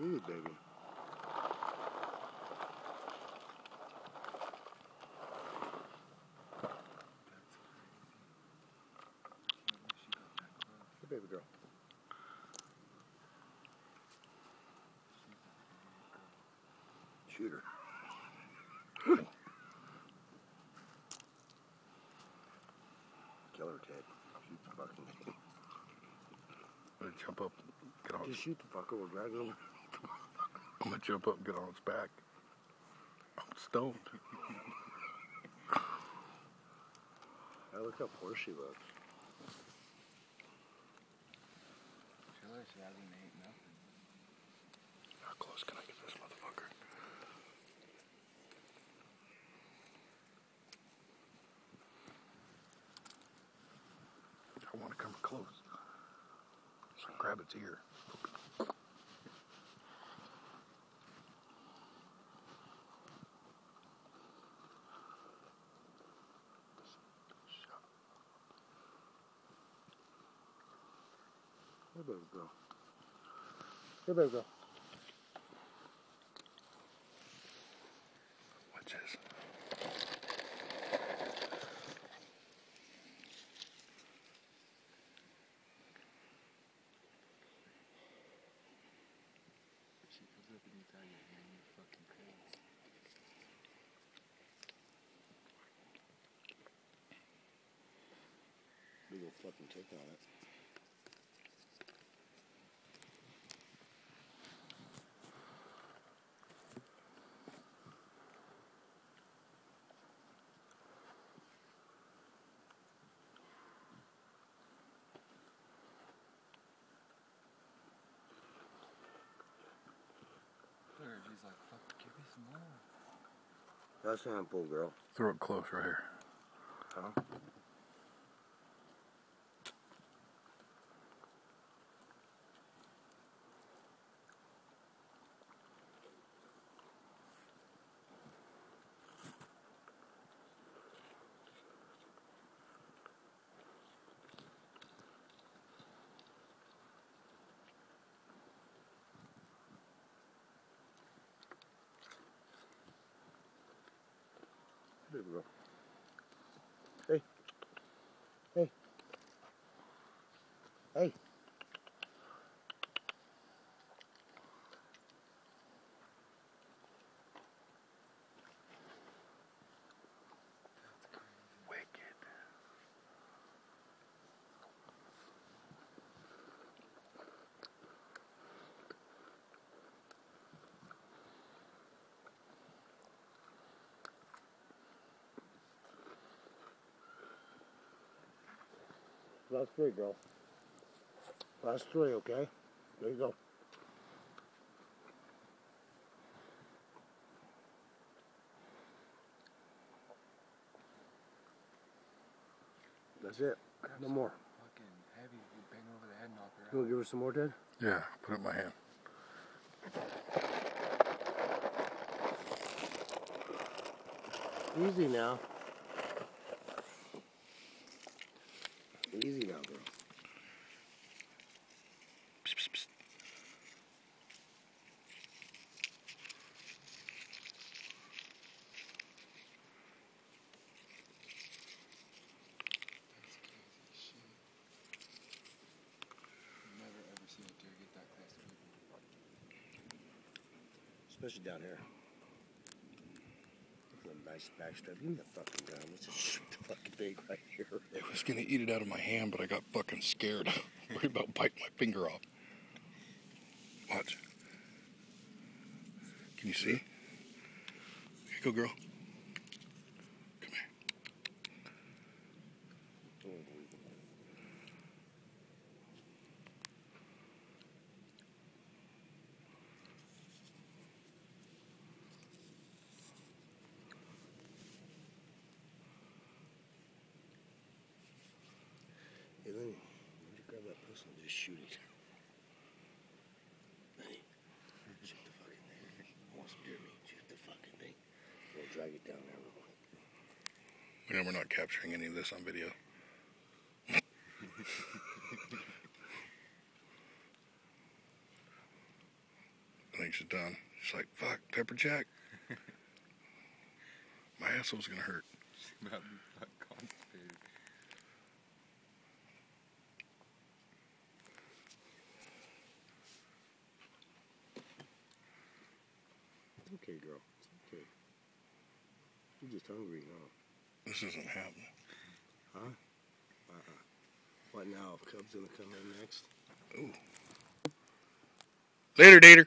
Really, baby. Hey, baby girl. Shoot her. Kill her, Ted. Shoot the fucking thing. I'm gonna jump up, get on. Just shoot the fucker. We'll drag her. I'm gonna jump up and get on its back. I'm stoned. Hey, look how poor she looks. She looks she hasn't ate nothing. How close can I get this motherfucker? I want to come close. So I grab its ear. Hey, baby girl. Hey, baby girl. Watch this. She comes up and eats out your hand, you fucking crazy. Big old fucking tick on it. Look at her, she's like, fuck, give me some more. That's a handful, girl. Throw it close right here. Huh? Baby girl. Hey. Hey. Hey. Last three, girl. Last three, okay? There you go. That's it. Grab No more. Fucking heavy, you bang over the head, knock her You want to give her some more, Ted? Yeah, put it in my hand. Easy now. Easy now, girl. Psst, psst, psst. That's crazy shit. Never ever seen a deer get that close to people. Especially down here. Nice backstrap. Give me the fucking gun. Let's just shoot the fucking thing right here. Was gonna eat it out of my hand, but I got fucking scared. Worried about biting my finger off. Watch. Can you see? Here you go, girl. Hey, Lenny, why don't you grab that pistol and just shoot it? Lenny, shoot the fucking thing. Almost scared me. Shoot the fucking thing. We'll drag it down there. You know, we're not capturing any of this on video. think she's done. She's like, fuck, pepper jack. My asshole's gonna hurt. She's about to be fuck constipated. It's okay, girl. It's okay. You're just hungry, huh? This isn't happening. Huh? Uh uh What now? If Cub's gonna come in next? Ooh. Later, Dater.